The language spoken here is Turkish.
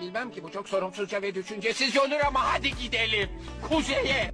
Bilmem ki bu çok sorumsuzca ve düşüncesizce olur ama hadi gidelim. Kuzeye.